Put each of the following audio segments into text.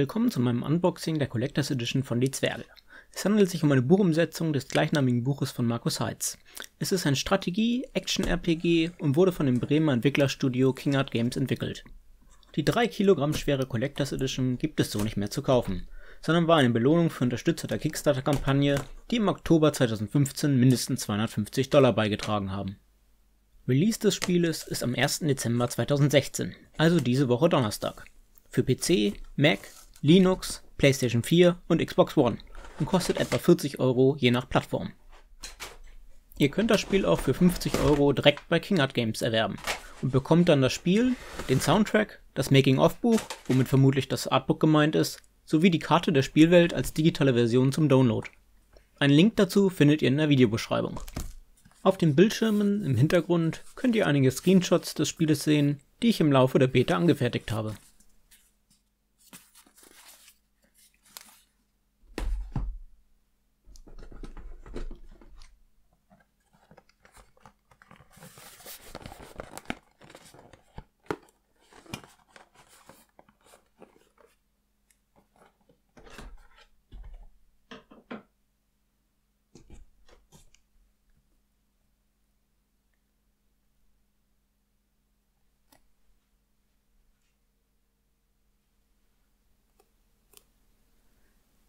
Willkommen zu meinem Unboxing der Collectors Edition von Die Zwerge. Es handelt sich um eine Buchumsetzung des gleichnamigen Buches von Markus Heitz. Es ist ein Strategie-Action-RPG und wurde von dem Bremer Entwicklerstudio King Art Games entwickelt. Die 3 Kilogramm schwere Collectors Edition gibt es so nicht mehr zu kaufen, sondern war eine Belohnung für Unterstützer der Kickstarter-Kampagne, die im Oktober 2015 mindestens 250 Dollar beigetragen haben. Release des Spieles ist am 1. Dezember 2016, also diese Woche Donnerstag. Für PC, Mac, Linux, PlayStation 4 und Xbox One und kostet etwa 40 Euro je nach Plattform. Ihr könnt das Spiel auch für 50 Euro direkt bei King Art Games erwerben und bekommt dann das Spiel, den Soundtrack, das Making-of-Buch, womit vermutlich das Artbook gemeint ist, sowie die Karte der Spielwelt als digitale Version zum Download. Einen Link dazu findet ihr in der Videobeschreibung. Auf den Bildschirmen im Hintergrund könnt ihr einige Screenshots des Spieles sehen, die ich im Laufe der Beta angefertigt habe.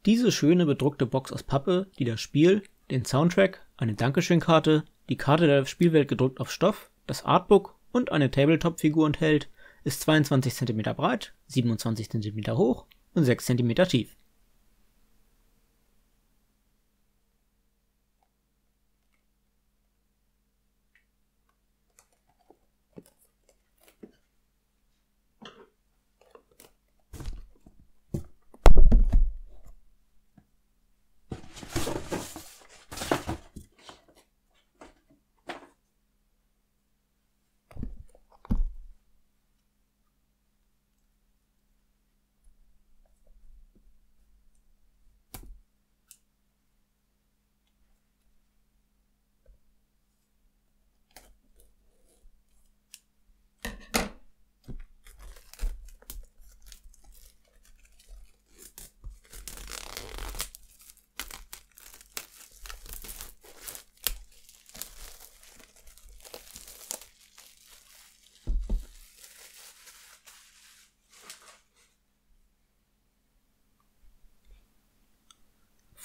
Diese schöne bedruckte Box aus Pappe, die das Spiel, den Soundtrack, eine Dankeschön-Karte, die Karte der Spielwelt gedruckt auf Stoff, das Artbook und eine Tabletop-Figur enthält, ist 22 cm breit, 27 cm hoch und 6 cm tief.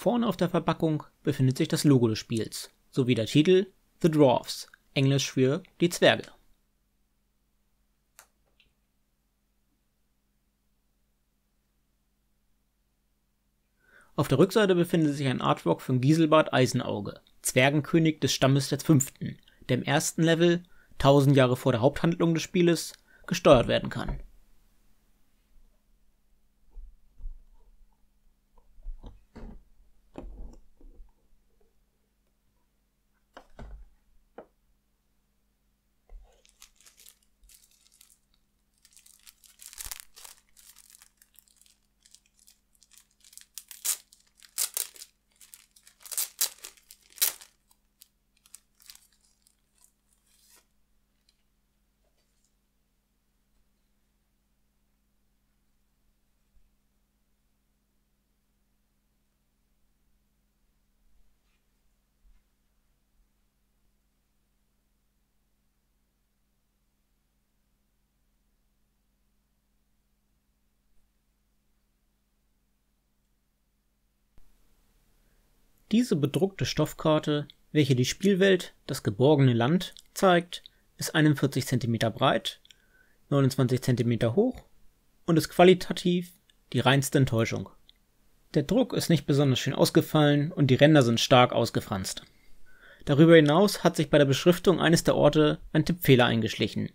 Vorne auf der Verpackung befindet sich das Logo des Spiels, sowie der Titel The Dwarfs, englisch für die Zwerge. Auf der Rückseite befindet sich ein Artwork von Giselbart Eisenauge, Zwergenkönig des Stammes der Fünften, der im ersten Level, tausend Jahre vor der Haupthandlung des Spieles, gesteuert werden kann. Diese bedruckte Stoffkarte, welche die Spielwelt Das geborgene Land zeigt, ist 41 cm breit, 29 cm hoch und ist qualitativ die reinste Enttäuschung. Der Druck ist nicht besonders schön ausgefallen und die Ränder sind stark ausgefranst. Darüber hinaus hat sich bei der Beschriftung eines der Orte ein Tippfehler eingeschlichen,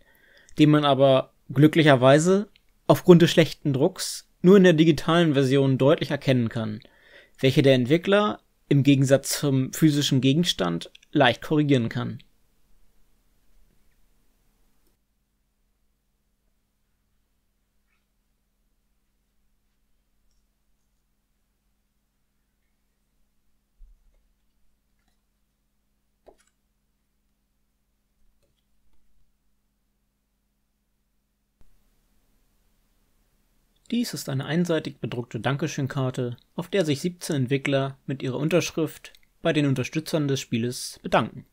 den man aber glücklicherweise aufgrund des schlechten Drucks nur in der digitalen Version deutlich erkennen kann, welche der Entwickler im Gegensatz zum physischen Gegenstand leicht korrigieren kann. Dies ist eine einseitig bedruckte Dankeschön-Karte, auf der sich 17 Entwickler mit ihrer Unterschrift bei den Unterstützern des Spieles bedanken.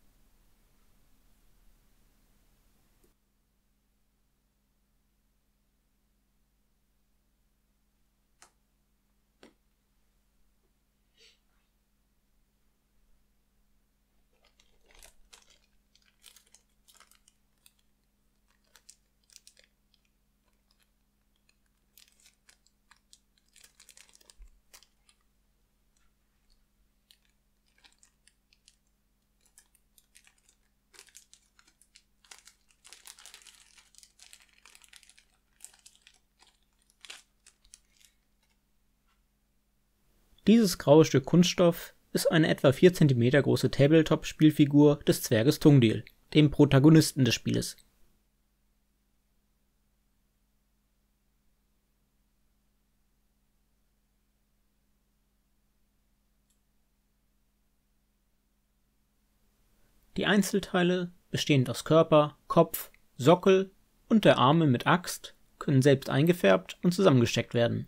Dieses graue Stück Kunststoff ist eine etwa 4 cm große Tabletop-Spielfigur des Zwerges Tungdil, dem Protagonisten des Spieles. Die Einzelteile, bestehend aus Körper, Kopf, Sockel und der Arme mit Axt, können selbst eingefärbt und zusammengesteckt werden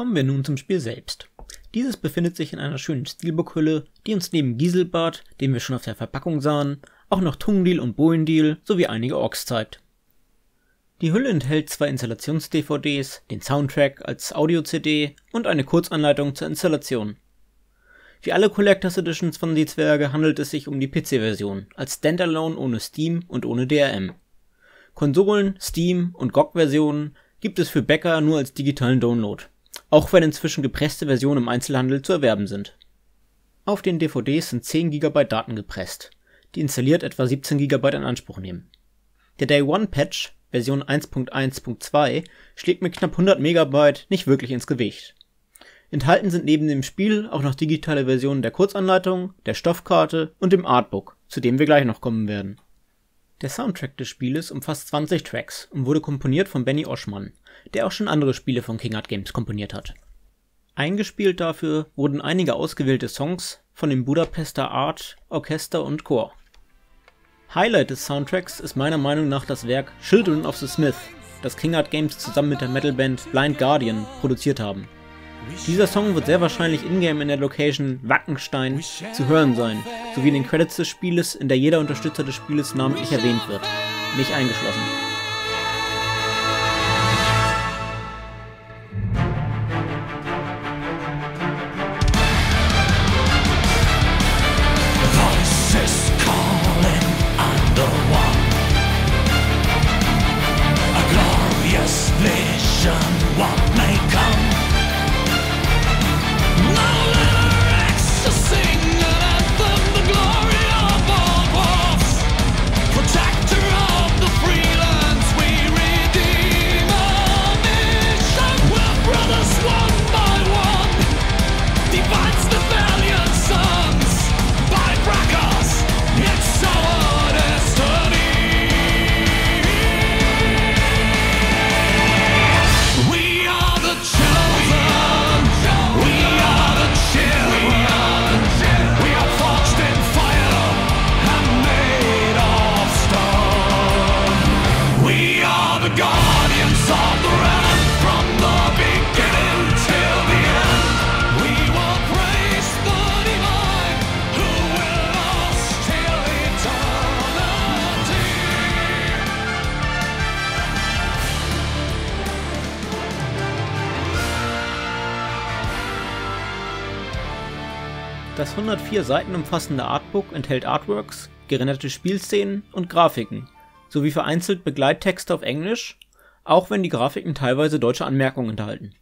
Kommen wir nun zum Spiel selbst. Dieses befindet sich in einer schönen Steelbook-Hülle, die uns neben Gieselbart, den wir schon auf der Verpackung sahen, auch noch Tungdil und Boindil sowie einige Orks zeigt. Die Hülle enthält zwei Installations-DVDs, den Soundtrack als Audio-CD und eine Kurzanleitung zur Installation. Wie alle Collectors Editions von Die Zwerge handelt es sich um die PC-Version, als Standalone ohne Steam und ohne DRM. Konsolen, Steam und GOG-Versionen gibt es für Bäcker nur als digitalen Download auch wenn inzwischen gepresste Versionen im Einzelhandel zu erwerben sind. Auf den DVDs sind 10 GB Daten gepresst, die installiert etwa 17 GB in Anspruch nehmen. Der Day One Patch Version 1.1.2 schlägt mit knapp 100 MB nicht wirklich ins Gewicht. Enthalten sind neben dem Spiel auch noch digitale Versionen der Kurzanleitung, der Stoffkarte und dem Artbook, zu dem wir gleich noch kommen werden. Der Soundtrack des Spieles umfasst 20 Tracks und wurde komponiert von Benny Oschmann, der auch schon andere Spiele von King Art Games komponiert hat. Eingespielt dafür wurden einige ausgewählte Songs von dem Budapester Art, Orchester und Chor. Highlight des Soundtracks ist meiner Meinung nach das Werk Children of the Smith, das King Art Games zusammen mit der Metalband Blind Guardian produziert haben. Dieser Song wird sehr wahrscheinlich ingame in der Location Wackenstein zu hören sein, sowie in den Credits des Spieles, in der jeder Unterstützer des Spieles namentlich erwähnt wird, mich eingeschlossen. Das 104 Seiten umfassende Artbook enthält Artworks, gerenderte Spielszenen und Grafiken, sowie vereinzelt Begleittexte auf Englisch, auch wenn die Grafiken teilweise deutsche Anmerkungen enthalten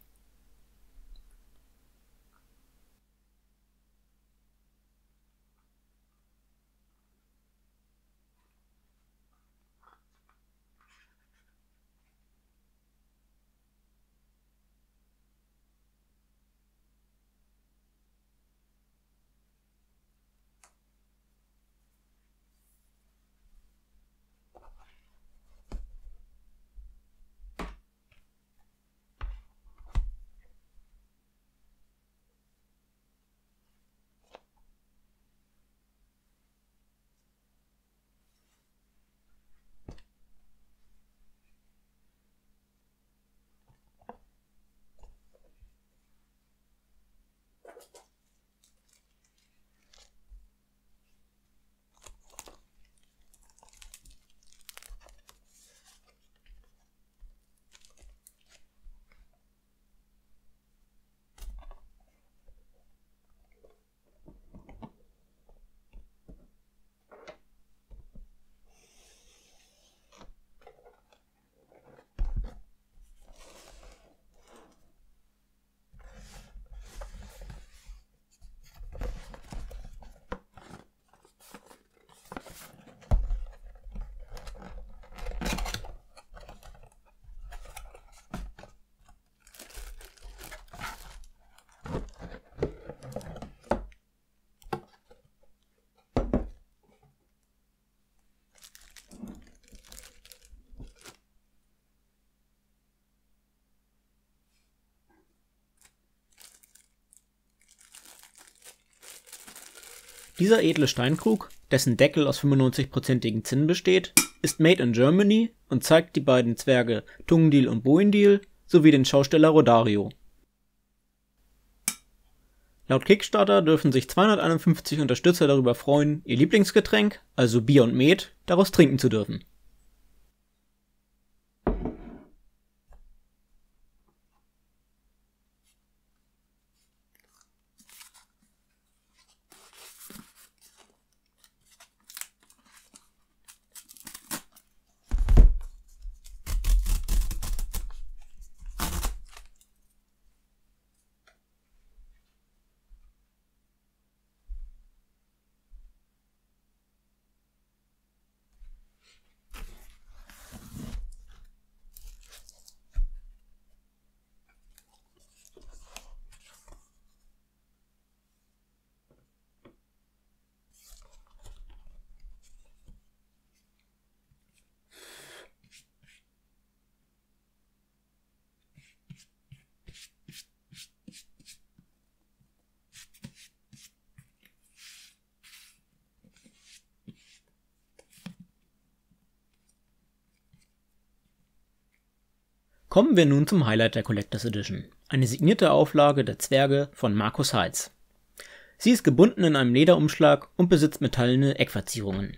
Dieser edle Steinkrug, dessen Deckel aus 95%igen Zinn besteht, ist made in Germany und zeigt die beiden Zwerge Tungdil und Boindil sowie den Schausteller Rodario. Laut Kickstarter dürfen sich 251 Unterstützer darüber freuen, ihr Lieblingsgetränk, also Bier und Met, daraus trinken zu dürfen. Kommen wir nun zum Highlight der Collectors Edition, eine signierte Auflage der Zwerge von Markus Heitz. Sie ist gebunden in einem Lederumschlag und besitzt metallene Eckverzierungen.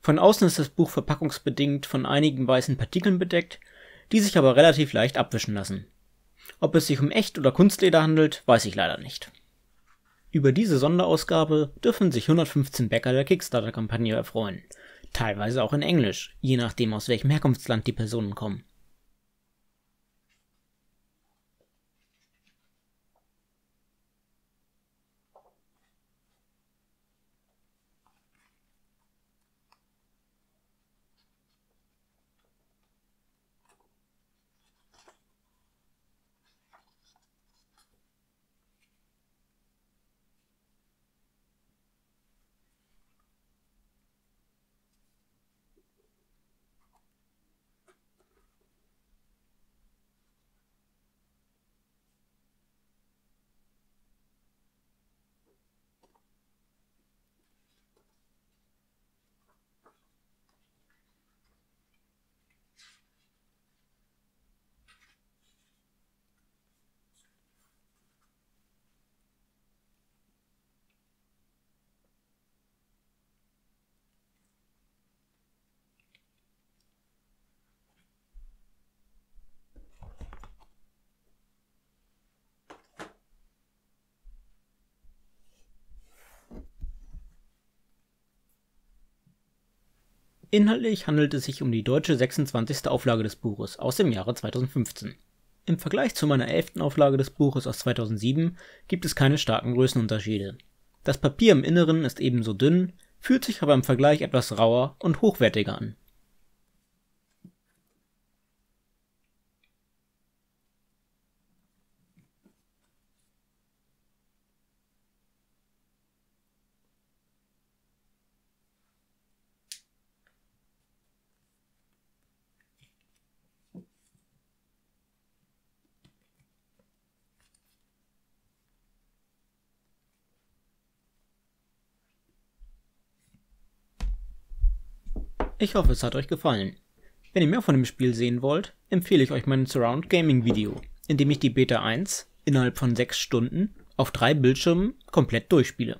Von außen ist das Buch verpackungsbedingt von einigen weißen Partikeln bedeckt, die sich aber relativ leicht abwischen lassen. Ob es sich um Echt- oder Kunstleder handelt, weiß ich leider nicht. Über diese Sonderausgabe dürfen sich 115 Bäcker der Kickstarter-Kampagne erfreuen, teilweise auch in Englisch, je nachdem aus welchem Herkunftsland die Personen kommen. Inhaltlich handelt es sich um die deutsche 26. Auflage des Buches aus dem Jahre 2015. Im Vergleich zu meiner 11. Auflage des Buches aus 2007 gibt es keine starken Größenunterschiede. Das Papier im Inneren ist ebenso dünn, fühlt sich aber im Vergleich etwas rauer und hochwertiger an Ich hoffe, es hat euch gefallen. Wenn ihr mehr von dem Spiel sehen wollt, empfehle ich euch mein Surround Gaming Video, in dem ich die Beta 1 innerhalb von 6 Stunden auf drei Bildschirmen komplett durchspiele.